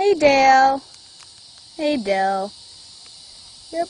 Hey, Dale. Hey, Dale. Yep.